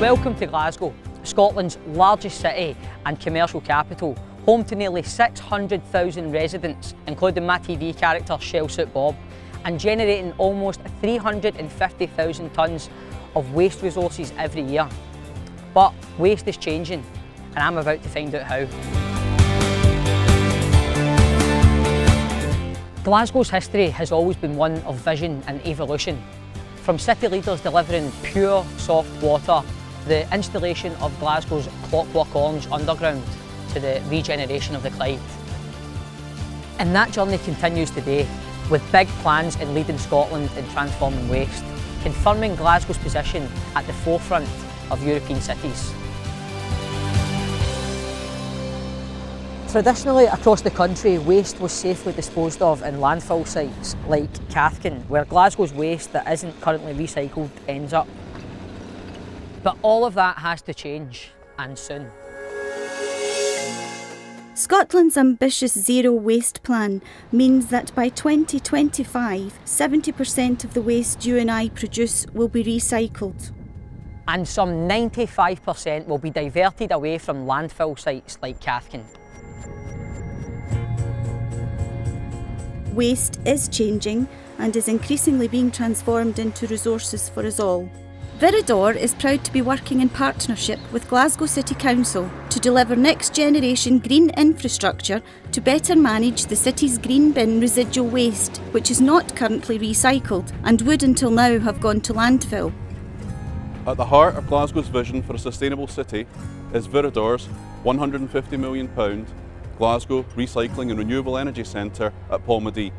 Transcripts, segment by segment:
Welcome to Glasgow, Scotland's largest city and commercial capital, home to nearly 600,000 residents, including my TV character Shell Suit Bob, and generating almost 350,000 tonnes of waste resources every year. But waste is changing, and I'm about to find out how. Glasgow's history has always been one of vision and evolution. From city leaders delivering pure, soft water the installation of Glasgow's Clockwork Orange Underground to the regeneration of the Clyde. And that journey continues today, with big plans in leading Scotland in transforming waste, confirming Glasgow's position at the forefront of European cities. Traditionally across the country, waste was safely disposed of in landfill sites like Cathkin, where Glasgow's waste that isn't currently recycled ends up. But all of that has to change, and soon. Scotland's ambitious zero waste plan means that by 2025, 70% of the waste you and I produce will be recycled. And some 95% will be diverted away from landfill sites like Cathkin. Waste is changing and is increasingly being transformed into resources for us all. Viridor is proud to be working in partnership with Glasgow City Council to deliver next generation green infrastructure to better manage the city's green bin residual waste, which is not currently recycled and would until now have gone to landfill. At the heart of Glasgow's vision for a sustainable city is Viridor's £150 million Glasgow Recycling and Renewable Energy Centre at Polmadie.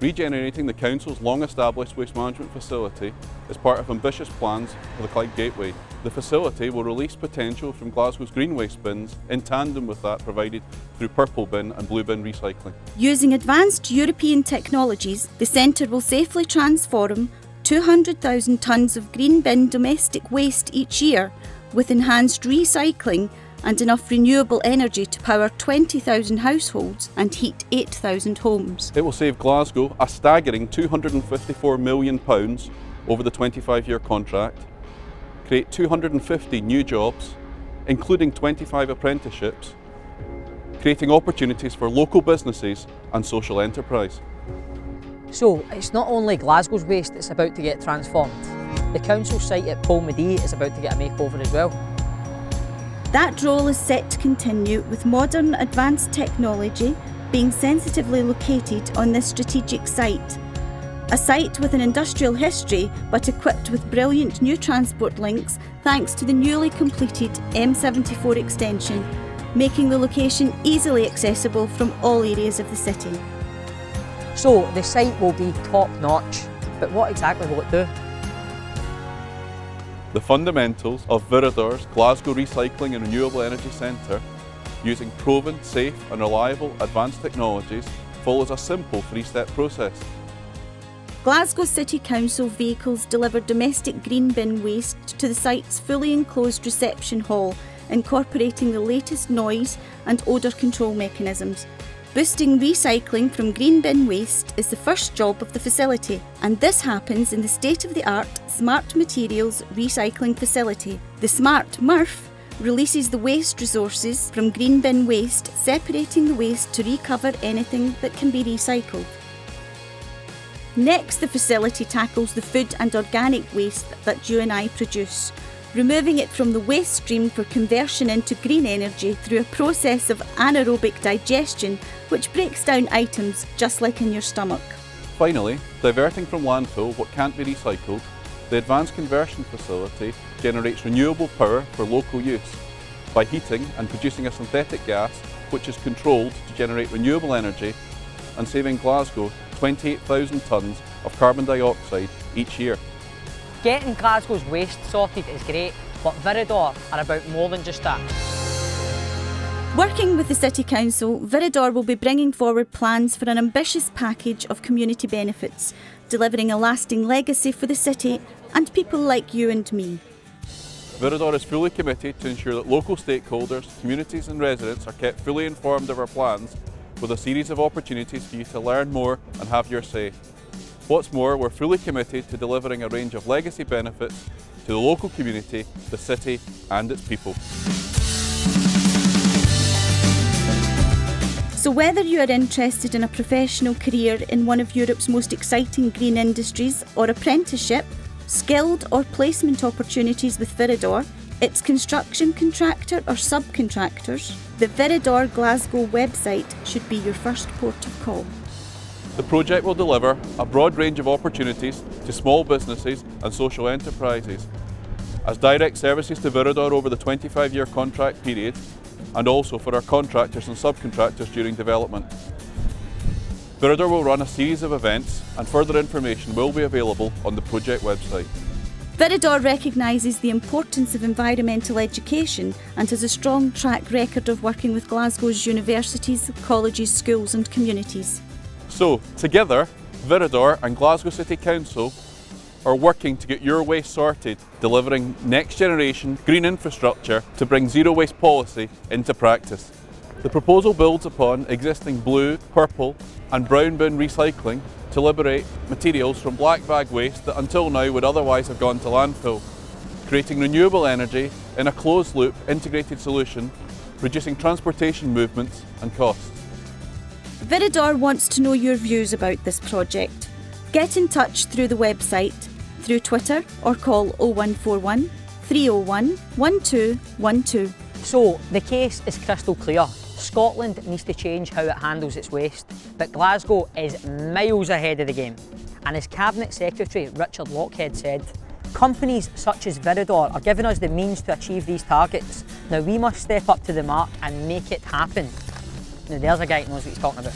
Regenerating the Council's long-established waste management facility is part of ambitious plans for the Clyde Gateway. The facility will release potential from Glasgow's green waste bins in tandem with that provided through purple bin and blue bin recycling. Using advanced European technologies, the centre will safely transform 200,000 tonnes of green bin domestic waste each year with enhanced recycling and enough renewable energy to power 20,000 households and heat 8,000 homes. It will save Glasgow a staggering £254 million over the 25 year contract, create 250 new jobs, including 25 apprenticeships, creating opportunities for local businesses and social enterprise. So it's not only Glasgow's waste that's about to get transformed. The council site at Polmadie is about to get a makeover as well. That role is set to continue with modern advanced technology being sensitively located on this strategic site. A site with an industrial history but equipped with brilliant new transport links thanks to the newly completed M74 extension, making the location easily accessible from all areas of the city. So the site will be top notch, but what exactly will it do? The fundamentals of Viridor's Glasgow Recycling and Renewable Energy Centre, using proven, safe and reliable advanced technologies, follows a simple three-step process. Glasgow City Council vehicles deliver domestic green bin waste to the site's fully enclosed reception hall, incorporating the latest noise and odour control mechanisms, Boosting recycling from green bin waste is the first job of the facility, and this happens in the state of the art Smart Materials Recycling Facility. The Smart MRF releases the waste resources from green bin waste, separating the waste to recover anything that can be recycled. Next, the facility tackles the food and organic waste that you and I produce removing it from the waste stream for conversion into green energy through a process of anaerobic digestion which breaks down items just like in your stomach. Finally, diverting from landfill what can't be recycled, the Advanced Conversion Facility generates renewable power for local use by heating and producing a synthetic gas which is controlled to generate renewable energy and saving Glasgow 28,000 tonnes of carbon dioxide each year. Getting Glasgow's waste sorted is great, but Viridor are about more than just that. Working with the City Council, Viridor will be bringing forward plans for an ambitious package of community benefits, delivering a lasting legacy for the city and people like you and me. Viridor is fully committed to ensure that local stakeholders, communities and residents are kept fully informed of our plans with a series of opportunities for you to learn more and have your say. What's more, we're fully committed to delivering a range of legacy benefits to the local community, the city and its people. So, whether you are interested in a professional career in one of Europe's most exciting green industries or apprenticeship, skilled or placement opportunities with Viridor, its construction contractor or subcontractors, the Viridor Glasgow website should be your first port of call. The project will deliver a broad range of opportunities to small businesses and social enterprises as direct services to Viridor over the 25 year contract period and also for our contractors and subcontractors during development. Viridor will run a series of events and further information will be available on the project website. Viridor recognises the importance of environmental education and has a strong track record of working with Glasgow's universities, colleges, schools and communities. So, together, Viridor and Glasgow City Council are working to get your waste sorted, delivering next generation green infrastructure to bring zero waste policy into practice. The proposal builds upon existing blue, purple and brown bin recycling to liberate materials from black bag waste that until now would otherwise have gone to landfill, creating renewable energy in a closed loop integrated solution, reducing transportation movements and costs. Viridor wants to know your views about this project. Get in touch through the website, through Twitter or call 0141 301 1212. So the case is crystal clear. Scotland needs to change how it handles its waste, but Glasgow is miles ahead of the game. And as Cabinet Secretary Richard Lochhead said, companies such as Viridor are giving us the means to achieve these targets. Now we must step up to the mark and make it happen. There's a guy knows what he's talking about.